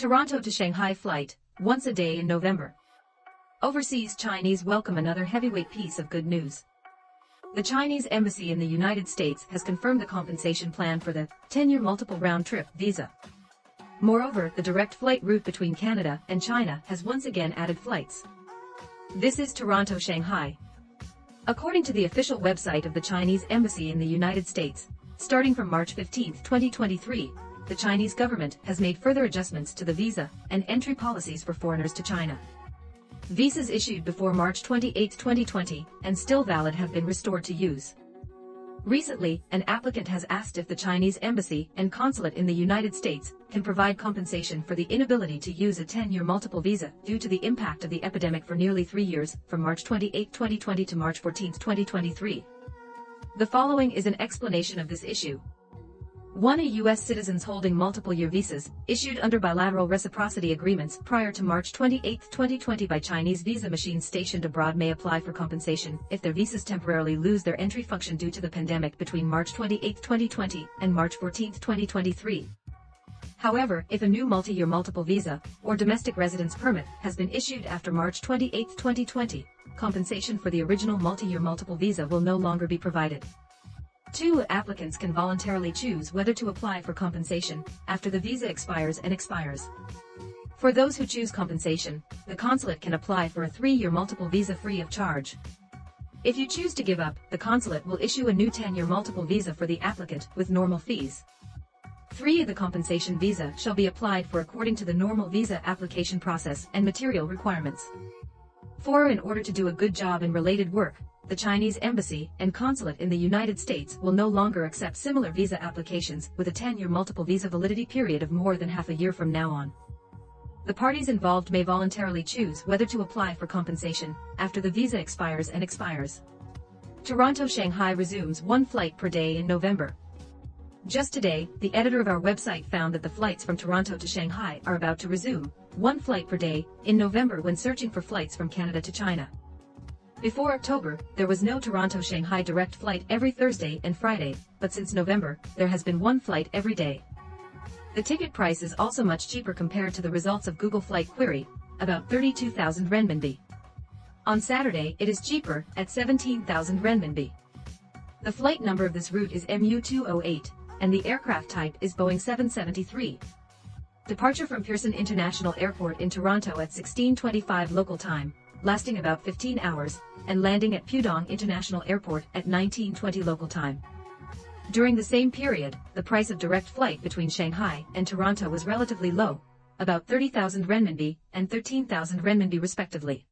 Toronto to Shanghai flight, once a day in November. Overseas Chinese welcome another heavyweight piece of good news. The Chinese embassy in the United States has confirmed the compensation plan for the 10-year multiple round-trip visa. Moreover, the direct flight route between Canada and China has once again added flights. This is Toronto-Shanghai. According to the official website of the Chinese embassy in the United States, starting from March 15, 2023, the Chinese government has made further adjustments to the visa and entry policies for foreigners to China. Visas issued before March 28, 2020, and still valid have been restored to use. Recently, an applicant has asked if the Chinese embassy and consulate in the United States can provide compensation for the inability to use a 10-year multiple visa due to the impact of the epidemic for nearly three years, from March 28, 2020 to March 14, 2023. The following is an explanation of this issue. One, a U.S. citizens holding multiple year visas, issued under bilateral reciprocity agreements prior to March 28, 2020 by Chinese visa machines stationed abroad may apply for compensation if their visas temporarily lose their entry function due to the pandemic between March 28, 2020 and March 14, 2023. However, if a new multi-year multiple visa or domestic residence permit has been issued after March 28, 2020, compensation for the original multi-year multiple visa will no longer be provided. Two applicants can voluntarily choose whether to apply for compensation after the visa expires and expires. For those who choose compensation, the consulate can apply for a three-year multiple visa free of charge. If you choose to give up, the consulate will issue a new 10-year multiple visa for the applicant with normal fees. Three the compensation visa shall be applied for according to the normal visa application process and material requirements. Four, in order to do a good job in related work, the Chinese embassy and consulate in the United States will no longer accept similar visa applications with a 10-year multiple visa validity period of more than half a year from now on. The parties involved may voluntarily choose whether to apply for compensation after the visa expires and expires. Toronto-Shanghai resumes one flight per day in November. Just today, the editor of our website found that the flights from Toronto to Shanghai are about to resume, one flight per day, in November when searching for flights from Canada to China. Before October, there was no Toronto-Shanghai direct flight every Thursday and Friday, but since November, there has been one flight every day. The ticket price is also much cheaper compared to the results of Google Flight Query, about 32,000 renminbi. On Saturday, it is cheaper, at 17,000 renminbi. The flight number of this route is MU208, and the aircraft type is Boeing 773. Departure from Pearson International Airport in Toronto at 1625 local time, lasting about 15 hours, and landing at Pudong International Airport at 1920 local time. During the same period, the price of direct flight between Shanghai and Toronto was relatively low, about 30,000 renminbi and 13,000 renminbi respectively.